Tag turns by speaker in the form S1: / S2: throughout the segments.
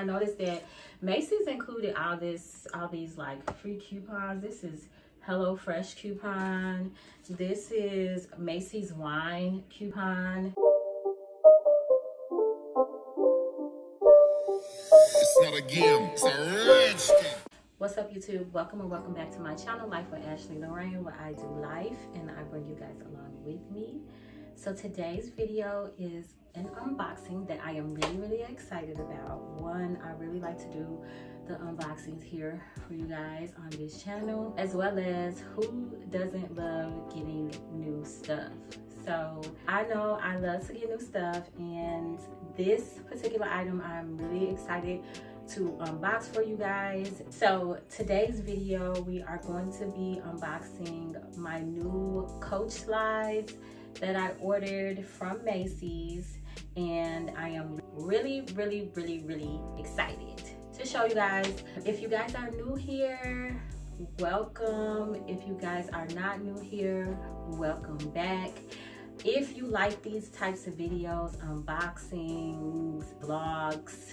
S1: I noticed that Macy's included all this, all these like free coupons. This is Hello Fresh coupon. This is Macy's wine coupon.
S2: It's not a game, it's a rich.
S1: What's up YouTube? Welcome and welcome back to my channel, Life with Ashley Lorraine, where I do life and I bring you guys along with me. So today's video is an unboxing that I am really, really excited about. One, I really like to do the unboxings here for you guys on this channel, as well as who doesn't love getting new stuff. So I know I love to get new stuff and this particular item I'm really excited to unbox for you guys. So today's video, we are going to be unboxing my new Coach slides that I ordered from Macy's and I am really, really, really, really excited to show you guys. If you guys are new here, welcome. If you guys are not new here, welcome back. If you like these types of videos, unboxings, vlogs,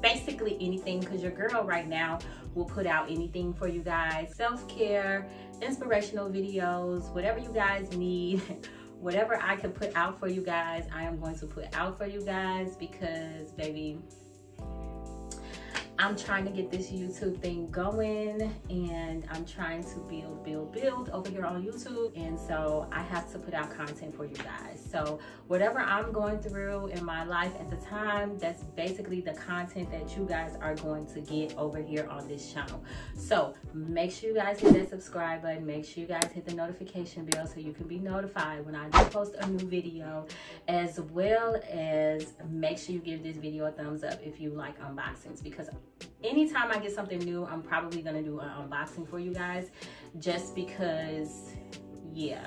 S1: basically anything because your girl right now will put out anything for you guys. Self-care inspirational videos whatever you guys need whatever I can put out for you guys I am going to put out for you guys because baby I'm trying to get this YouTube thing going and I'm trying to build, build, build over here on YouTube. And so I have to put out content for you guys. So whatever I'm going through in my life at the time, that's basically the content that you guys are going to get over here on this channel. So make sure you guys hit that subscribe button. Make sure you guys hit the notification bell so you can be notified when I do post a new video, as well as make sure you give this video a thumbs up if you like unboxings because anytime I get something new, I'm probably gonna do an unboxing for you guys just because, yeah,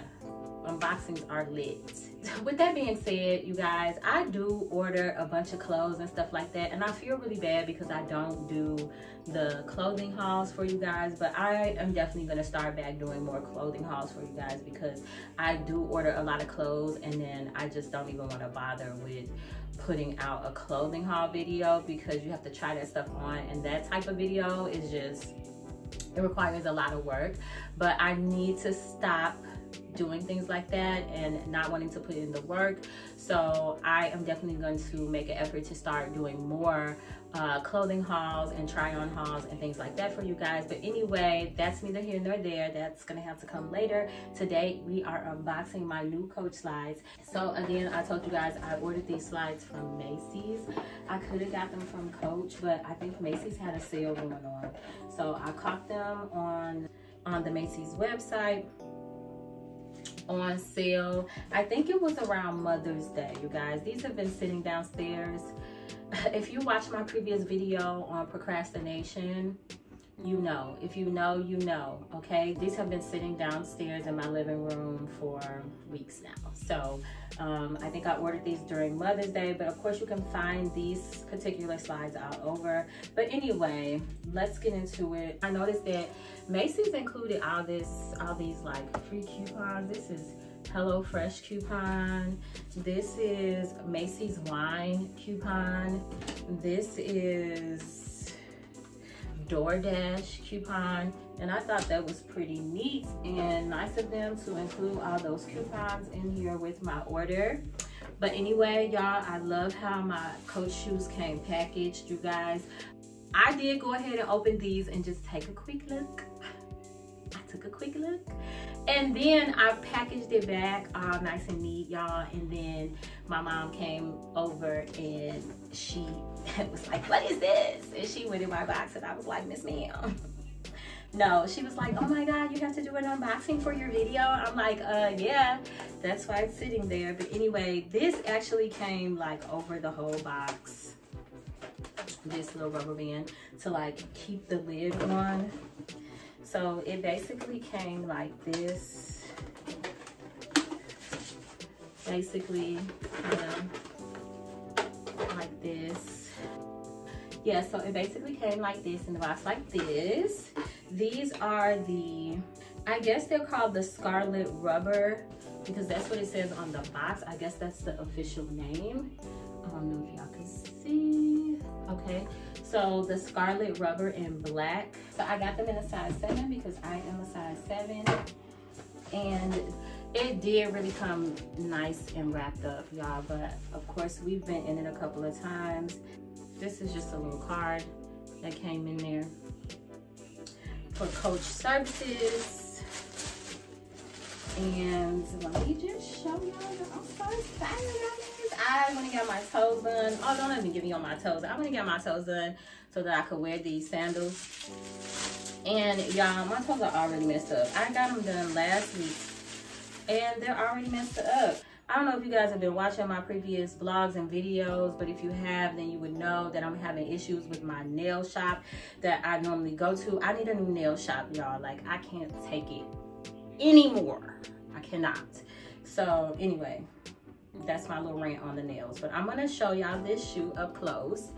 S1: unboxings are lit. With that being said, you guys, I do order a bunch of clothes and stuff like that. And I feel really bad because I don't do the clothing hauls for you guys. But I am definitely going to start back doing more clothing hauls for you guys because I do order a lot of clothes. And then I just don't even want to bother with putting out a clothing haul video because you have to try that stuff on. And that type of video is just, it requires a lot of work. But I need to stop doing things like that and not wanting to put in the work. So I am definitely going to make an effort to start doing more uh, clothing hauls and try on hauls and things like that for you guys. But anyway, that's neither here nor there. That's gonna have to come later. Today, we are unboxing my new Coach slides. So again, I told you guys I ordered these slides from Macy's. I could have got them from Coach, but I think Macy's had a sale going on. So I caught them on, on the Macy's website on sale. I think it was around Mother's Day, you guys. These have been sitting downstairs. If you watch my previous video on procrastination, you know. If you know, you know, okay? These have been sitting downstairs in my living room for weeks now. So um, I think I ordered these during Mother's Day, but of course you can find these particular slides all over. But anyway, let's get into it. I noticed that Macy's included all this, all these like free coupons. This is Hello Fresh coupon. This is Macy's wine coupon. This is DoorDash coupon. And I thought that was pretty neat and nice of them to include all those coupons in here with my order. But anyway, y'all, I love how my Coach shoes came packaged, you guys. I did go ahead and open these and just take a quick look. I took a quick look and then I packaged it back all nice and neat, y'all. And then my mom came over and she was like, what is this? And she went in my box and I was like, Miss Ma'am. No, she was like, oh my God, you have to do an unboxing for your video. I'm like, uh, yeah, that's why it's sitting there. But anyway, this actually came like over the whole box. This little rubber band to like keep the lid on. So it basically came like this. Basically, like Yeah, so it basically came like this in the box like this. These are the, I guess they're called the Scarlett Rubber because that's what it says on the box. I guess that's the official name. I don't know if y'all can see. Okay, so the Scarlett Rubber in black. So I got them in a size seven because I am a size seven. And it did really come nice and wrapped up, y'all. But of course, we've been in it a couple of times. This is just a little card that came in there for coach services. And let me just show y'all. I'm so excited I want to get my toes done. Oh, don't let me give me on my toes. I want to get my toes done so that I could wear these sandals. And y'all, my toes are already messed up. I got them done last week and they're already messed up. I don't know if you guys have been watching my previous vlogs and videos, but if you have, then you would know that I'm having issues with my nail shop that I normally go to. I need a new nail shop, y'all. Like, I can't take it anymore. I cannot. So, anyway, that's my little rant on the nails. But I'm going to show y'all this shoe up close.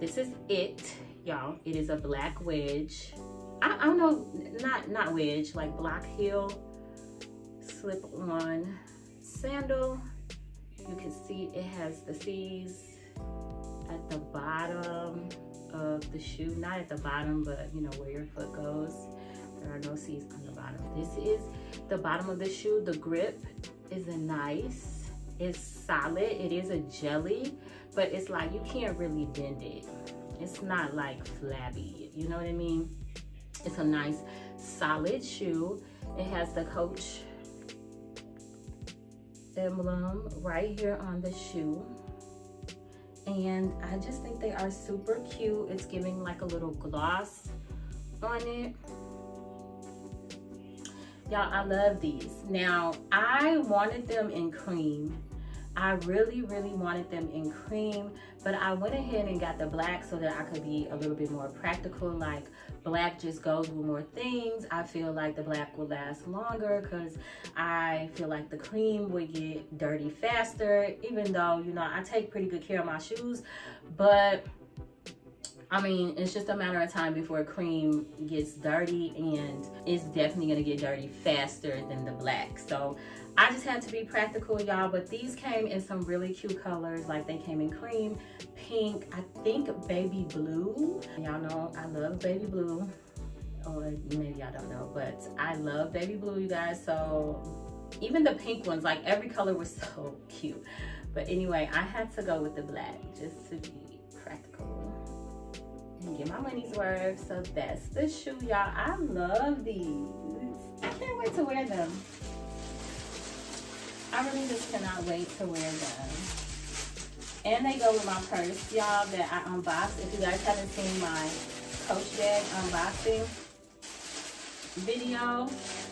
S1: This is it, y'all. It is a black wedge. I, I don't know, not, not wedge, like block heel slip on sandal. You can see it has the C's at the bottom of the shoe. Not at the bottom, but you know where your foot goes. There are no C's on the bottom. This is the bottom of the shoe. The grip is a nice. It's solid. It is a jelly, but it's like you can't really bend it. It's not like flabby. You know what I mean? It's a nice solid shoe. It has the Coach emblem right here on the shoe. And I just think they are super cute. It's giving like a little gloss on it. Y'all, I love these. Now, I wanted them in cream I really, really wanted them in cream, but I went ahead and got the black so that I could be a little bit more practical. Like black just goes with more things. I feel like the black will last longer because I feel like the cream would get dirty faster, even though, you know, I take pretty good care of my shoes, but I mean, it's just a matter of time before cream gets dirty and it's definitely gonna get dirty faster than the black. So I just had to be practical, y'all, but these came in some really cute colors. Like they came in cream, pink, I think baby blue. Y'all know I love baby blue. Or maybe y'all don't know, but I love baby blue, you guys. So even the pink ones, like every color was so cute. But anyway, I had to go with the black just to be practical and get my money's worth. So that's the shoe, y'all. I love these. I can't wait to wear them. I really just cannot wait to wear them. And they go with my purse, y'all, that I unboxed. If you guys haven't seen my Coach bag unboxing video,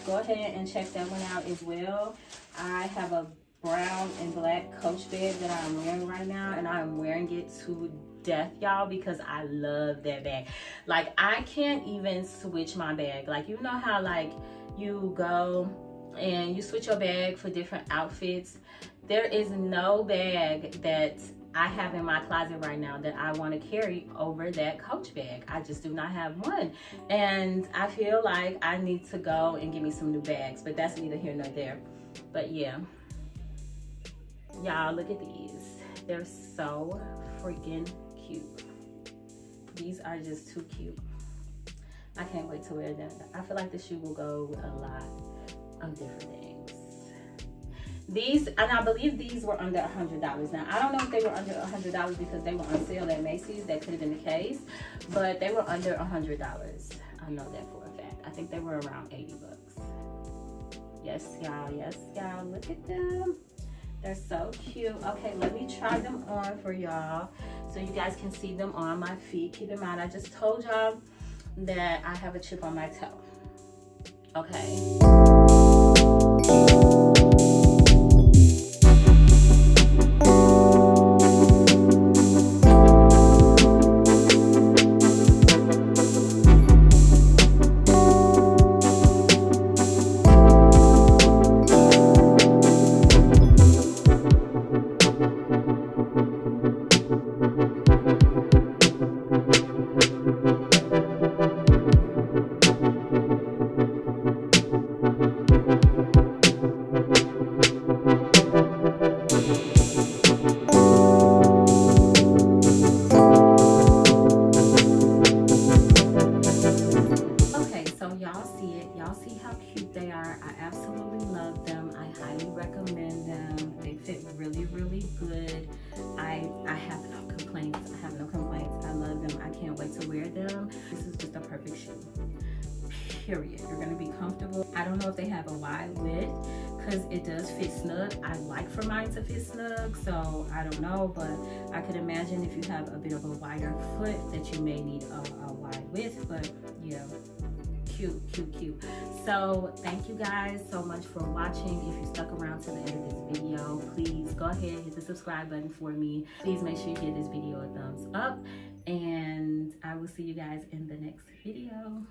S1: go ahead and check that one out as well. I have a brown and black Coach bag that I'm wearing right now, and I'm wearing it to death, y'all, because I love that bag. Like, I can't even switch my bag. Like, you know how, like, you go and you switch your bag for different outfits. There is no bag that I have in my closet right now that I want to carry over that Coach bag. I just do not have one. And I feel like I need to go and get me some new bags, but that's neither here nor there. But yeah, y'all look at these. They're so freaking cute. These are just too cute. I can't wait to wear them. I feel like the shoe will go a lot different things. These, and I believe these were under a $100. Now, I don't know if they were under a $100 because they were on sale at Macy's. That could have been the case, but they were under a $100. I know that for a fact. I think they were around 80 bucks. Yes, y'all. Yes, y'all. Look at them. They're so cute. Okay, let me try them on for y'all so you guys can see them on my feet. Keep in mind, I just told y'all that I have a chip on my toe. Okay. tasted really, really good. I I have no complaints. I have no complaints. I love them. I can't wait to wear them. This is just a perfect shoe. Period. You're gonna be comfortable. I don't know if they have a wide width because it does fit snug. I like for mine to fit snug, so I don't know, but I could imagine if you have a bit of a wider foot that you may need a, a wide width, but yeah cute, cute, cute. So thank you guys so much for watching. If you stuck around to the end of this video, please go ahead, hit the subscribe button for me. Please make sure you give this video a thumbs up and I will see you guys in the next video.